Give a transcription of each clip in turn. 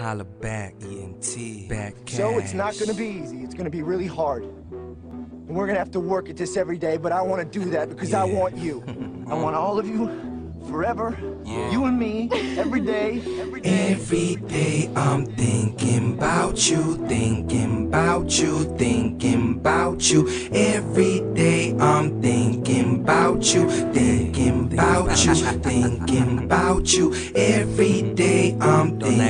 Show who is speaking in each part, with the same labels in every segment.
Speaker 1: Holla back, ENT, back cash.
Speaker 2: So it's not gonna be easy. It's gonna be really hard. And we're gonna have to work at this every day, but I wanna do that because I want you. I want all of you forever.
Speaker 1: Yeah.
Speaker 2: You and me, every day, every day.
Speaker 1: Every day I'm thinking about you, thinking about you, thinking about you. Every day I'm thinking about you, thinking about you, thinking about you. Every day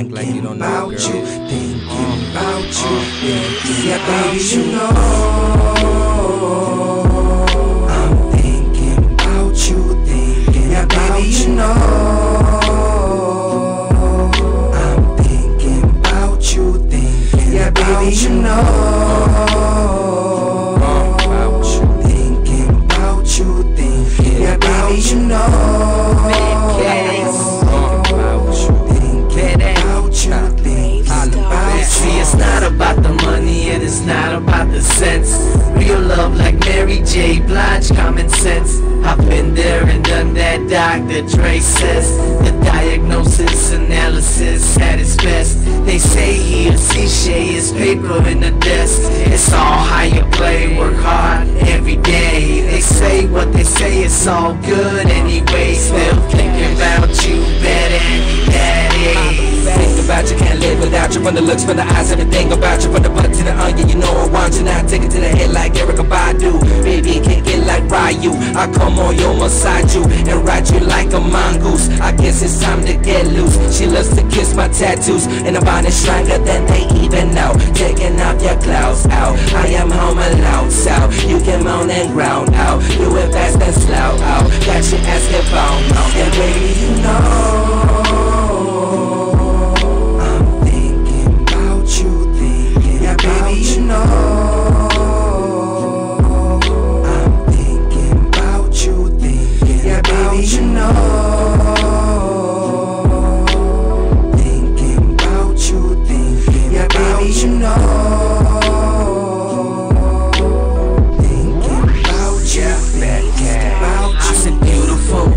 Speaker 3: act like you don't know,
Speaker 1: about
Speaker 3: girl.
Speaker 1: you, thinking about you, thinking
Speaker 3: Yeah,
Speaker 1: about uh,
Speaker 3: baby, you.
Speaker 1: you
Speaker 3: know.
Speaker 4: Sense. Real love like Mary J. Blige, common sense. I've been there and done that, Dr. Dre says. The diagnosis analysis at its best. They say he a cliche is paper in the desk. It's all how you play, work hard every day. They say what they say, it's all good anyway. Still thinking about you better daddy.
Speaker 3: Think about you, can't live without you. From the looks, from the eyes, everything about you. From the butt to the onion, you know like I come on you, massage you, and ride you like a mongoose. I guess it's time to get loose. She loves to kiss my tattoos, and bond is stronger than they even know. Taking off your clothes out. I am home alone, so you can moan and groan know.
Speaker 1: Thinking about you, thinking
Speaker 3: Yeah, baby, you
Speaker 1: you.
Speaker 3: know.
Speaker 1: Thinking about you, thinking about
Speaker 4: I said beautiful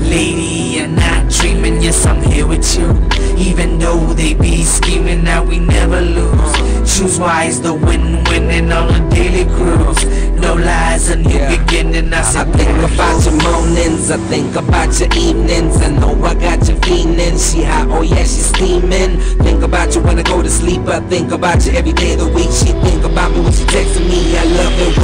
Speaker 4: lady, not dreaming. Yes, I'm here with you. Even though they be scheming, now we never lose. Choose wise, the win-win on a daily cruise. No lies, a new
Speaker 3: Yeah.
Speaker 4: beginning. I
Speaker 3: I think about your mornings, I think about your evenings. I know I got your feeling. She hot, oh yeah, she's steaming. Think about you when I go to sleep. I think about you every day of the week. She think about me when she texting me. I love it